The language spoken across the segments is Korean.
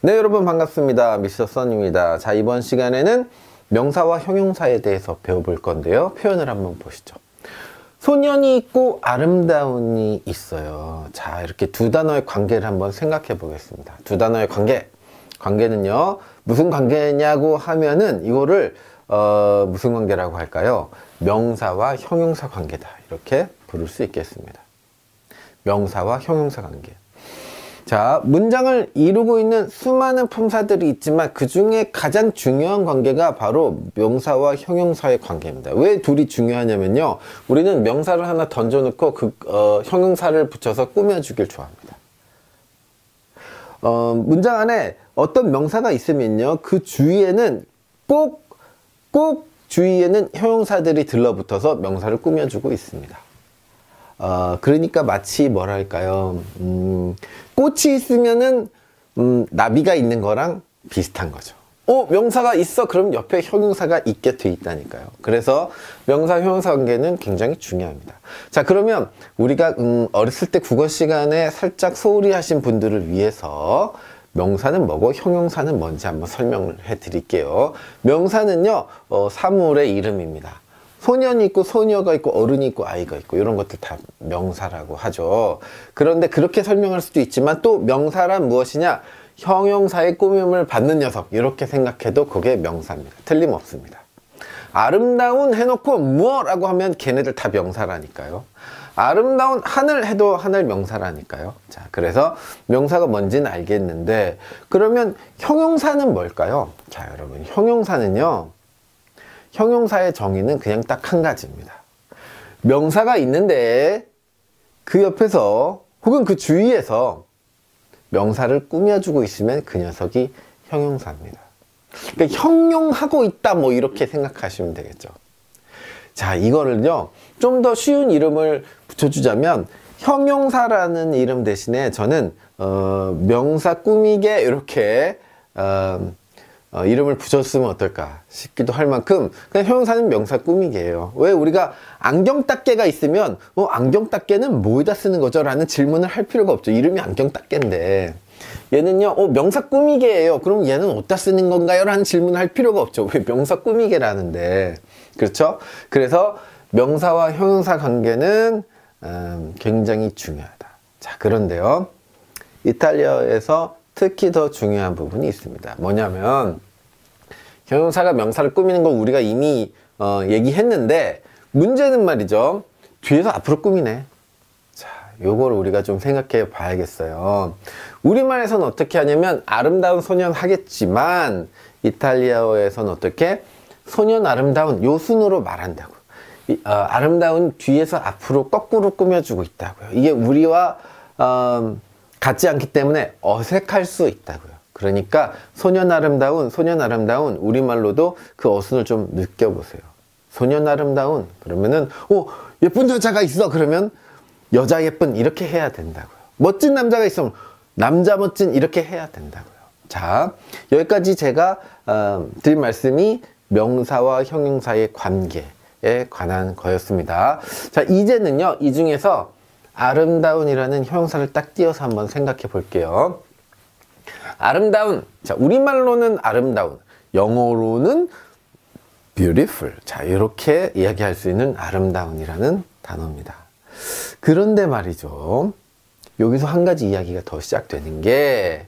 네 여러분 반갑습니다. 미스터 선입니다. 자 이번 시간에는 명사와 형용사에 대해서 배워볼 건데요. 표현을 한번 보시죠. 소년이 있고 아름다운이 있어요. 자 이렇게 두 단어의 관계를 한번 생각해 보겠습니다. 두 단어의 관계. 관계는요 무슨 관계냐고 하면은 이거를 어, 무슨 관계라고 할까요? 명사와 형용사 관계다. 이렇게 부를 수 있겠습니다. 명사와 형용사 관계 자, 문장을 이루고 있는 수많은 품사들이 있지만 그 중에 가장 중요한 관계가 바로 명사와 형용사의 관계입니다. 왜 둘이 중요하냐면요. 우리는 명사를 하나 던져놓고 그 어, 형용사를 붙여서 꾸며주길 좋아합니다. 어, 문장 안에 어떤 명사가 있으면요. 그 주위에는 꼭, 꼭 주위에는 형용사들이 들러붙어서 명사를 꾸며주고 있습니다. 어, 그러니까 마치 뭐랄까요. 음, 꽃이 있으면은, 음, 나비가 있는 거랑 비슷한 거죠. 어, 명사가 있어. 그럼 옆에 형용사가 있게 돼 있다니까요. 그래서 명사, 형용사 관계는 굉장히 중요합니다. 자, 그러면 우리가, 음, 어렸을 때 국어 시간에 살짝 소홀히 하신 분들을 위해서 명사는 뭐고 형용사는 뭔지 한번 설명을 해 드릴게요. 명사는요, 어, 사물의 이름입니다. 소년이 있고 소녀가 있고 어른이 있고 아이가 있고 이런 것들 다 명사라고 하죠. 그런데 그렇게 설명할 수도 있지만 또 명사란 무엇이냐? 형용사의 꾸밈을 받는 녀석 이렇게 생각해도 그게 명사입니다. 틀림없습니다. 아름다운 해놓고 무엇라고 하면 걔네들 다 명사라니까요. 아름다운 하늘 해도 하늘 명사라니까요. 자, 그래서 명사가 뭔지는 알겠는데 그러면 형용사는 뭘까요? 자, 여러분 형용사는요. 형용사의 정의는 그냥 딱 한 가지입니다. 명사가 있는데 그 옆에서 혹은 그 주위에서 명사를 꾸며주고 있으면 그 녀석이 형용사입니다. 그러니까 형용하고 있다 뭐 이렇게 생각하시면 되겠죠. 자 이거를요 좀 더 쉬운 이름을 붙여주자면 형용사라는 이름 대신에 저는 어, 명사 꾸미게 이렇게 어, 어, 이름을 붙였으면 어떨까 싶기도 할 만큼 그냥 형용사는 명사 꾸미기예요. 왜 우리가 안경닦개가 있으면 어, 안경닦개는 뭐에다 쓰는 거죠? 라는 질문을 할 필요가 없죠. 이름이 안경닦개인데. 얘는요 어, 명사 꾸미개예요. 그럼 얘는 어디다 쓰는 건가요? 라는 질문을 할 필요가 없죠. 왜 명사 꾸미개라는데. 그렇죠? 그래서 명사와 형용사 관계는 음, 굉장히 중요하다. 자 그런데요. 이탈리아에서 특히 더 중요한 부분이 있습니다. 뭐냐면 형용사가 명사를 꾸미는 거 우리가 이미 어, 얘기했는데 문제는 말이죠. 뒤에서 앞으로 꾸미네. 자, 요거를 우리가 좀 생각해 봐야겠어요. 우리말에서는 어떻게 하냐면 아름다운 소년 하겠지만 이탈리아어에서는 어떻게 소년 아름다운 요 순으로 말한다고. 이, 어, 아름다운 뒤에서 앞으로 거꾸로 꾸며주고 있다고요. 이게 우리와 어, 같지 않기 때문에 어색할 수 있다고요. 그러니까 소년 아름다운, 소년 아름다운 우리말로도 그 어순을 좀 느껴보세요. 소년 아름다운 그러면은 오 예쁜 여자가 있어 그러면 여자 예쁜 이렇게 해야 된다고요. 멋진 남자가 있으면 남자 멋진 이렇게 해야 된다고요. 자 여기까지 제가 어, 드린 말씀이 명사와 형용사의 관계에 관한 거였습니다. 자 이제는요 이 중에서 아름다운이라는 형용사를 딱 띄어서 한번 생각해 볼게요. 아름다운. 자, 우리말로는 아름다운. 영어로는 beautiful. 자, 이렇게 이야기할 수 있는 아름다운이라는 단어입니다. 그런데 말이죠. 여기서 한 가지 이야기가 더 시작되는 게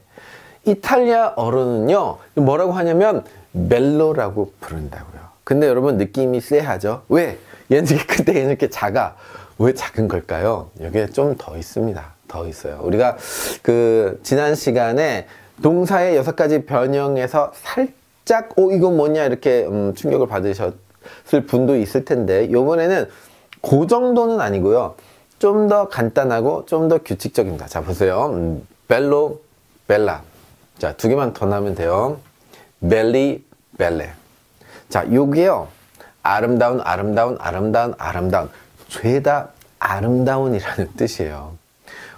이탈리아어로는요. 뭐라고 하냐면 멜로라고 부른다고요. 근데 여러분 느낌이 쎄하죠? 왜? 얘는 크대, 얘는 이렇게 작아. 왜 작은 걸까요? 여기에 좀 더 있습니다. 더 있어요. 우리가 그 지난 시간에 동사의 여섯 가지 변형에서 살짝 오 이거 뭐냐 이렇게 음, 충격을 받으셨을 분도 있을 텐데 요번에는 그 정도는 아니고요. 좀 더 간단하고 좀 더 규칙적입니다. 자 보세요. 음, 벨로 벨라. 자 두 개만 더 나면 돼요. 벨리 벨레. 자 요게요. 아름다운 아름다운 아름다운 아름다운 죄다 아름다운이라는 뜻이에요.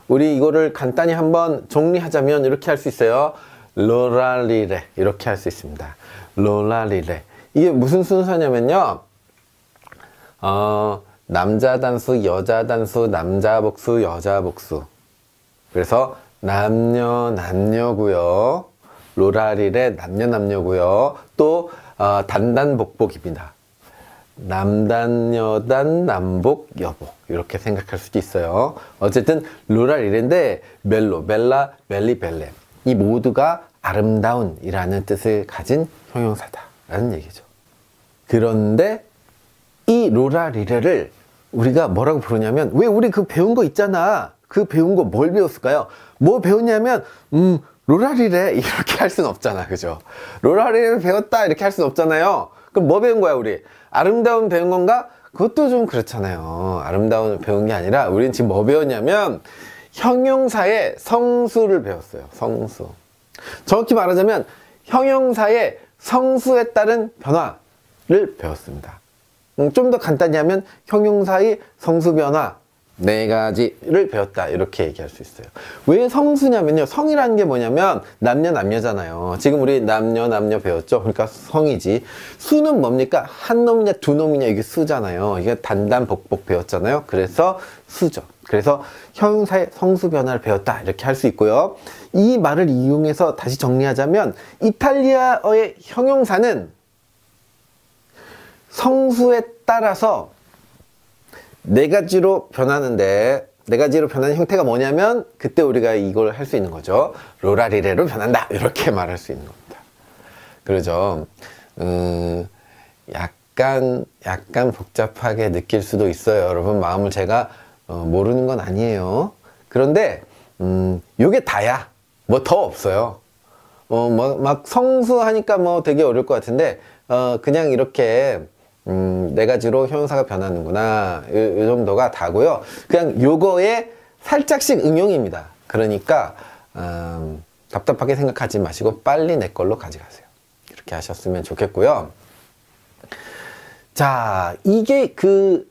우리 이거를 간단히 한번 정리하자면 이렇게 할 수 있어요. 로랄리레 이렇게 할 수 있습니다. 로랄리레 이게 무슨 순서냐면요. 어, 남자 단수, 여자 단수, 남자 복수, 여자 복수. 그래서 남녀, 남녀고요. 로라릴의 남녀 남녀고요. 또 어, 단단복복입니다. 남단 여단 남복 여복 이렇게 생각할 수도 있어요. 어쨌든 로라릴인데 멜로 벨라 벨리 벨렘 이 모두가 아름다운이라는 뜻을 가진 형용사다라는 얘기죠. 그런데 이 로라리레를 우리가 뭐라고 부르냐면 왜 우리 그 배운 거 있잖아. 그 배운 거 뭘 배웠을까요? 뭐 배웠냐면 음 로라리레 이렇게 할 수는 없잖아. 그죠? 로라리레를 배웠다 이렇게 할 수는 없잖아요. 그럼 뭐 배운 거야 우리? 아름다운 배운 건가? 그것도 좀 그렇잖아요. 아름다운 배운 게 아니라 우리는 지금 뭐 배웠냐면 형용사의 성수를 배웠어요. 성수. 정확히 말하자면 형용사의 성수에 따른 변화를 배웠습니다. 음, 좀더 간단히 하면 형용사의 성수 변화 네 가지를 배웠다. 이렇게 얘기할 수 있어요. 왜 성수냐면요. 성이라는 게 뭐냐면 남녀 남녀잖아요. 지금 우리 남녀 남녀 배웠죠? 그러니까 성이지. 수는 뭡니까? 한 놈이냐 두 놈이냐 이게 수잖아요. 이게 단단 복복 배웠잖아요. 그래서 수죠. 그래서 형용사의 성수 변화를 배웠다. 이렇게 할 수 있고요. 이 말을 이용해서 다시 정리하자면 이탈리아어의 형용사는 성수에 따라서 네 가지로 변하는데 네 가지로 변하는 형태가 뭐냐면 그때 우리가 이걸 할 수 있는 거죠. 로라리레로 변한다. 이렇게 말할 수 있는 겁니다. 그러죠. 음, 약간 약간 복잡하게 느낄 수도 있어요. 여러분 마음을 제가 어, 모르는 건 아니에요. 그런데 음, 요게 다야. 뭐 더 없어요. 어, 뭐, 막 성수하니까 뭐 되게 어려울 것 같은데, 어, 그냥 이렇게 음, 네 가지로 형용사가 변하는구나. 이, 이 정도가 다고요. 그냥 요거에 살짝씩 응용입니다. 그러니까 음, 답답하게 생각하지 마시고 빨리 내 걸로 가져가세요. 이렇게 하셨으면 좋겠고요. 자, 이게 그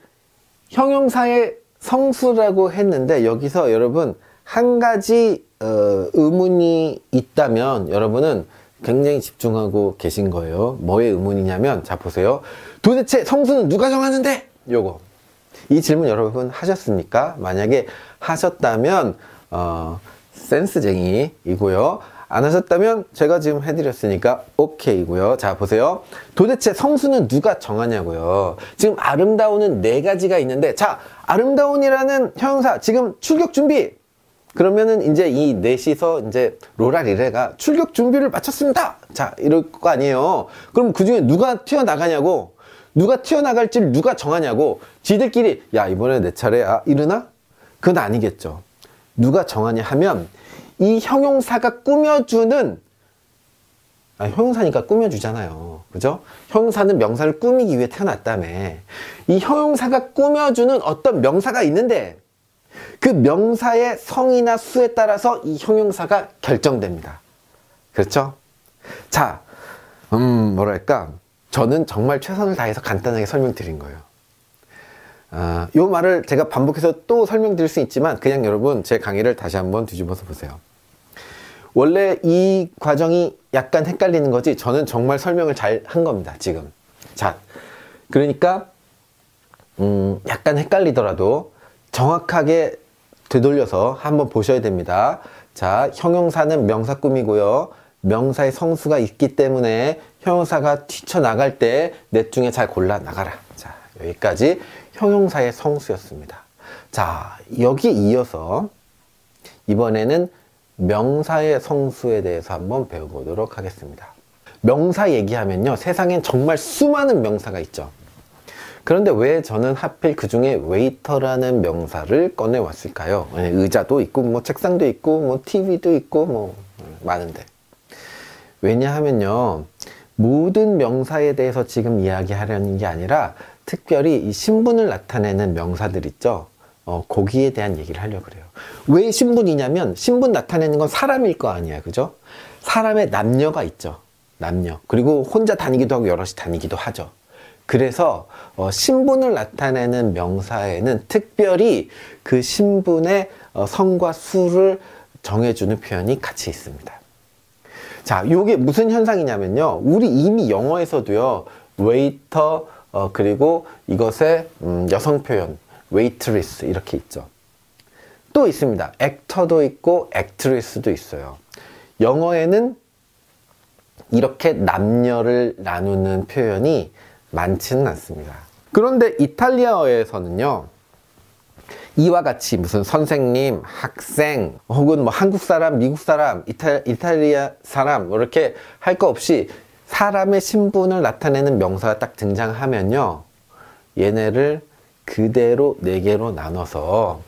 형용사의 성수라고 했는데 여기서 여러분 한 가지 어, 의문이 있다면 여러분은 굉장히 집중하고 계신 거예요. 뭐의 의문이냐면 자 보세요. 도대체 성수는 누가 정하는데? 요거. 이 질문 여러분 하셨습니까? 만약에 하셨다면 어, 센스쟁이이고요. 안 하셨다면 제가 지금 해드렸으니까 오케이고요. 자 보세요. 도대체 성수는 누가 정하냐고요. 지금 아름다운은 네 가지가 있는데 자 아름다운이라는 형용사 지금 출격 준비 그러면은 이제 이 넷이서 이제 로라 리레가 출격 준비를 마쳤습니다. 자, 이럴 거 아니에요. 그럼 그 중에 누가 튀어나가냐고, 누가 튀어나갈지를 누가 정하냐고, 지들끼리, 야, 이번에 내 차례야. 이러나? 그건 아니겠죠. 누가 정하냐 하면, 이 형용사가 꾸며주는, 아, 형용사니까 꾸며주잖아요. 그죠? 형용사는 명사를 꾸미기 위해 태어났다며. 이 형용사가 꾸며주는 어떤 명사가 있는데, 그 명사의 성이나 수에 따라서 이 형용사가 결정됩니다. 그렇죠? 자, 음, 뭐랄까. 저는 정말 최선을 다해서 간단하게 설명드린 거예요. 아, 요 말을 제가 반복해서 또 설명드릴 수 있지만 그냥 여러분 제 강의를 다시 한번 뒤집어서 보세요. 원래 이 과정이 약간 헷갈리는 거지 저는 정말 설명을 잘 한 겁니다. 지금. 자, 그러니까 음, 약간 헷갈리더라도 정확하게 되돌려서 한번 보셔야 됩니다. 자, 형용사는 명사 꿈이고요. 명사의 성수가 있기 때문에 형용사가 튀쳐나갈 때 넷 중에 잘 골라 나가라. 자, 여기까지 형용사의 성수였습니다. 자, 여기 이어서 이번에는 명사의 성수에 대해서 한번 배워보도록 하겠습니다. 명사 얘기하면요. 세상엔 정말 수많은 명사가 있죠. 그런데 왜 저는 하필 그 중에 웨이터라는 명사를 꺼내 왔을까요? 의자도 있고, 뭐 책상도 있고, 뭐 TV도 있고, 뭐 많은데. 왜냐하면요. 모든 명사에 대해서 지금 이야기하려는 게 아니라 특별히 이 신분을 나타내는 명사들 있죠. 어, 거기에 대한 얘기를 하려고 그래요. 왜 신분이냐면 신분 나타내는 건 사람일 거 아니야. 그죠? 사람의 남녀가 있죠. 남녀. 그리고 혼자 다니기도 하고 여럿이 다니기도 하죠. 그래서 어, 신분을 나타내는 명사에는 특별히 그 신분의 어, 성과 수를 정해주는 표현이 같이 있습니다. 자, 이게 무슨 현상이냐면요. 우리 이미 영어에서도요, 웨이터, 어, 그리고 이것의 음, 여성 표현, 웨이트리스 이렇게 있죠. 또 있습니다. 액터도 있고 actress도 있어요. 영어에는 이렇게 남녀를 나누는 표현이 많지는 않습니다. 그런데 이탈리아어에서는요, 이와 같이 무슨 선생님, 학생, 혹은 뭐 한국 사람, 미국 사람, 이탈, 이탈리아 사람, 뭐 이렇게 할 거 없이 사람의 신분을 나타내는 명사가 딱 등장하면요, 얘네를 그대로 네 개로 나눠서,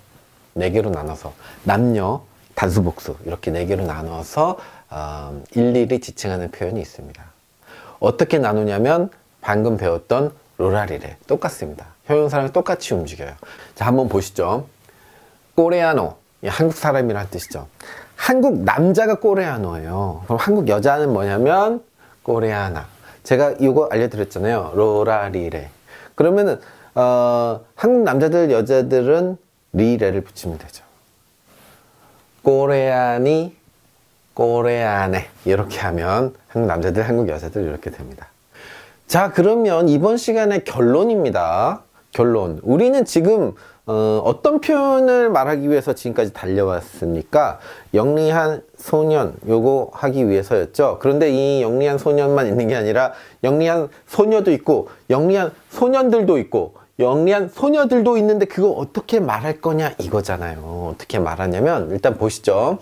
네 개로 나눠서, 남녀, 단수 복수, 이렇게 네 개로 나눠서, 어, 일일이 지칭하는 표현이 있습니다. 어떻게 나누냐면, 방금 배웠던 로라리레 똑같습니다. 형용사랑 똑같이 움직여요. 자, 한번 보시죠. 꼬레아노. 한국 사람이란 뜻이죠. 한국 남자가 꼬레아노예요. 그럼 한국 여자는 뭐냐면 꼬레아나. 제가 이거 알려드렸잖아요. 로라리레. 그러면은 어, 한국 남자들 여자들은 리레를 붙이면 되죠. 꼬레아니 꼬레아네 이렇게 하면 한국 남자들 한국 여자들 이렇게 됩니다. 자 그러면 이번 시간의 결론입니다. 결론. 우리는 지금 어, 떤 표현을 말하기 위해서 지금까지 달려왔습니까? 영리한 소년 요거 하기 위해서였죠. 그런데 이 영리한 소년만 있는 게 아니라 영리한 소녀도 있고 영리한 소년들도 있고 영리한 소녀들도 있는데 그거 어떻게 말할 거냐 이거잖아요. 어떻게 말하냐면 일단 보시죠.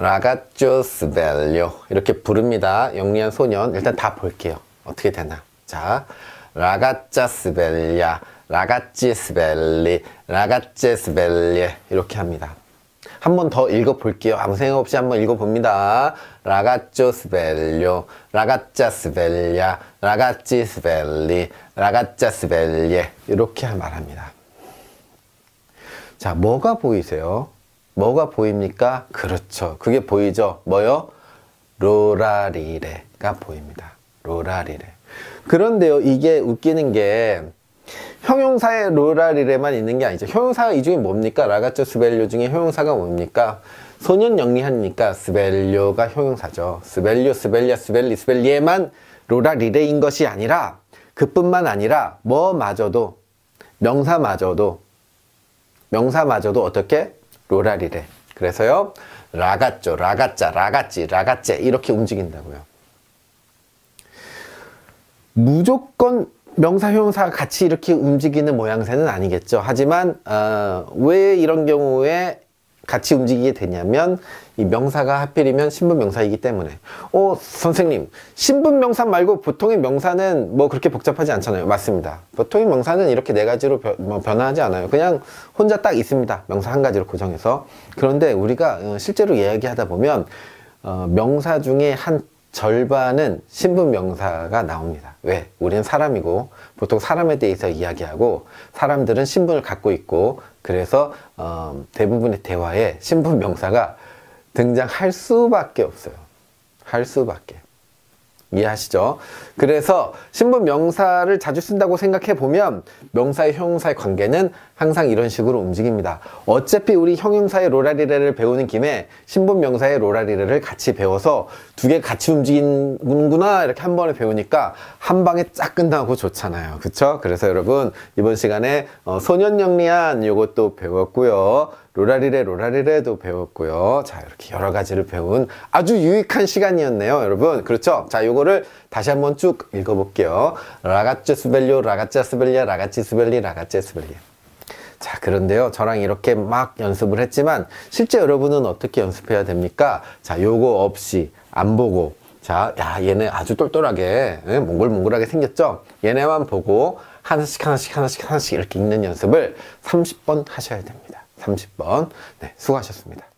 라가쪼 스벨료 이렇게 부릅니다. 영리한 소년 일단 다 볼게요. 어떻게 되나. 자, ragazza sveglia, ragazzi svegli, ragazze sveglie 이렇게 합니다. 한 번 더 읽어볼게요. 아무 생각 없이 한번 읽어봅니다. ragazzo sveglio, ragazza sveglia, ragazzi svegli, ragazze sveglie 이렇게 말합니다. 자, 뭐가 보이세요? 뭐가 보입니까? 그렇죠. 그게 보이죠? 뭐요? 로라리레가 보입니다. 로라리레. 그런데요, 이게 웃기는 게 형용사의 로라리레만 있는 게 아니죠. 형용사가 이 중에 뭡니까? ragazzo sveglio 중에 형용사가 뭡니까? 소년 영리하니까 sveglio가 형용사죠. sveglio, sveglia, svegli, sveglie만 로라리레인 것이 아니라 그뿐만 아니라 뭐마저도 명사마저도 명사마저도 어떻게 로라리레. 그래서요, 라가쪼, 라가짜, 라가찌, 라가째 이렇게 움직인다고요. 무조건 명사, 형용사가 같이 이렇게 움직이는 모양새는 아니겠죠. 하지만 어, 왜 이런 경우에 같이 움직이게 되냐면 이 명사가 하필이면 신분 명사이기 때문에. 어 선생님 신분 명사 말고 보통의 명사는 뭐 그렇게 복잡하지 않잖아요. 맞습니다. 보통의 명사는 이렇게 네 가지로 벼, 뭐 변화하지 않아요. 그냥 혼자 딱 있습니다. 명사 한 가지로 고정해서. 그런데 우리가 어, 실제로 이야기하다 보면 어, 명사 중에 한 절반은 신분 명사가 나옵니다. 왜? 우리는 사람이고 보통 사람에 대해서 이야기하고 사람들은 신분을 갖고 있고 그래서 어, 대부분의 대화에 신분 명사가 등장할 수밖에 없어요. 할 수밖에. 이해하시죠? 그래서 신분 명사를 자주 쓴다고 생각해 보면 명사의 형용사의 관계는 항상 이런 식으로 움직입니다. 어차피 우리 형용사의 로라리레를 배우는 김에 신분 명사의 로라리레를 같이 배워서 두 개 같이 움직이는구나 이렇게 한 번에 배우니까 한 방에 쫙 끝나고 좋잖아요. 그쵸? 그래서 여러분 이번 시간에 어, 소년영리한 요것도 배웠고요. 로라리레 로라리레도 배웠고요. 자 이렇게 여러 가지를 배운 아주 유익한 시간이었네요. 여러분 그렇죠? 자 요거를 다시 한번 쭉 읽어볼게요. ragazzo sveglio ragazza sveglia ragazzi svegli ragazze sveglie 자 그런데요. 저랑 이렇게 막 연습을 했지만 실제 여러분은 어떻게 연습해야 됩니까? 자 요거 없이 안 보고. 자 야 얘네 아주 똘똘하게 예, 몽글몽글하게 생겼죠? 얘네만 보고 하나씩 하나씩 하나씩 하나씩 이렇게 읽는 연습을 30번 하셔야 됩니다. 30번. 네 수고하셨습니다